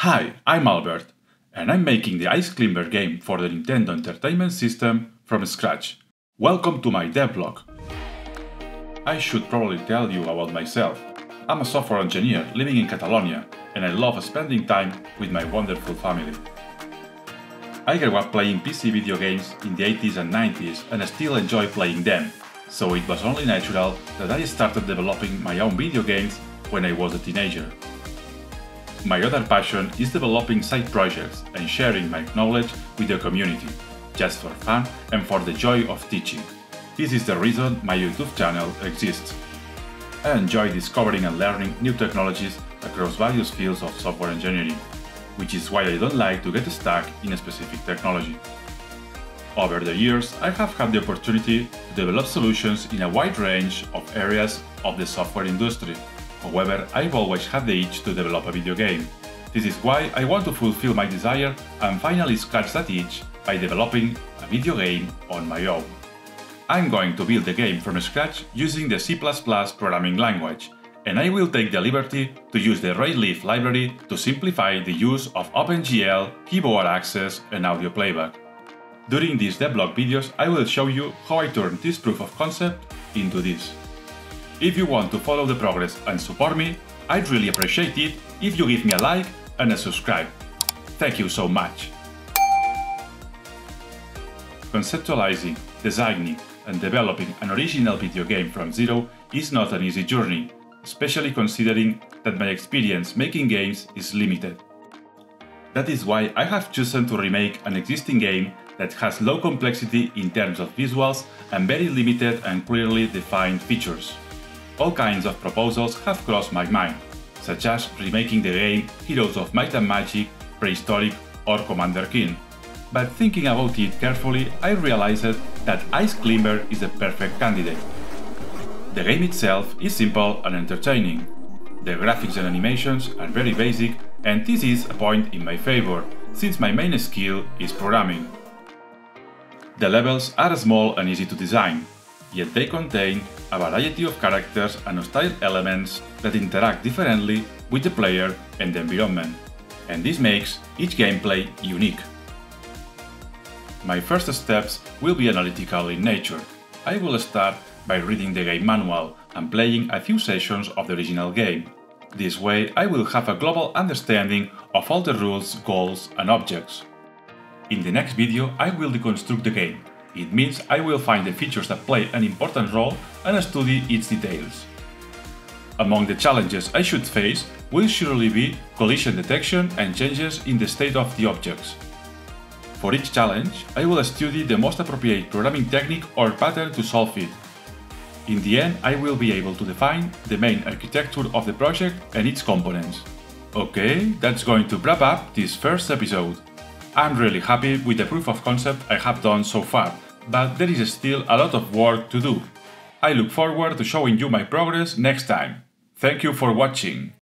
Hi, I'm Albert, and I'm making the Ice Climber game for the Nintendo Entertainment System from scratch. Welcome to my devlog. I should probably tell you about myself. I'm a software engineer living in Catalonia, and I love spending time with my wonderful family. I grew up playing PC video games in the 80s and 90s and I still enjoy playing them, so it was only natural that I started developing my own video games when I was a teenager. My other passion is developing side projects and sharing my knowledge with the community, just for fun and for the joy of teaching. This is the reason my YouTube channel exists. I enjoy discovering and learning new technologies across various fields of software engineering which is why I don't like to get stuck in a specific technology. Over the years, I have had the opportunity to develop solutions in a wide range of areas of the software industry. However, I've always had the itch to develop a video game. This is why I want to fulfill my desire and finally scratch that itch by developing a video game on my own. I'm going to build the game from scratch using the C++ programming language, and I will take the liberty to use the Raylib library to simplify the use of OpenGL, keyboard access, and audio playback. During these devlog videos, I will show you how I turn this proof of concept into this. If you want to follow the progress and support me, I'd really appreciate it if you give me a like and a subscribe. Thank you so much! Conceptualizing, designing, and developing an original video game from zero is not an easy journey, especially considering that my experience making games is limited. That is why I have chosen to remake an existing game that has low complexity in terms of visuals and very limited and clearly defined features. All kinds of proposals have crossed my mind, such as remaking the game Heroes of Might and Magic, Prehistoric or Commander Keen. But thinking about it carefully, I realized that Ice Climber is a perfect candidate. The game itself is simple and entertaining. The graphics and animations are very basic and this is a point in my favor, since my main skill is programming. The levels are small and easy to design, yet they contain a variety of characters and style elements that interact differently with the player and the environment, and this makes each gameplay unique. My first steps will be analytical in nature. I will start by reading the game manual and playing a few sessions of the original game. This way I will have a global understanding of all the rules, goals and objects. In the next video I will deconstruct the game. It means I will find the features that play an important role and study its details. Among the challenges I should face will surely be collision detection and changes in the state of the objects. For each challenge, I will study the most appropriate programming technique or pattern to solve it in the end, I will be able to define the main architecture of the project and its components. Okay, that's going to wrap up this first episode. I'm really happy with the proof of concept I have done so far, but there is still a lot of work to do. I look forward to showing you my progress next time. Thank you for watching.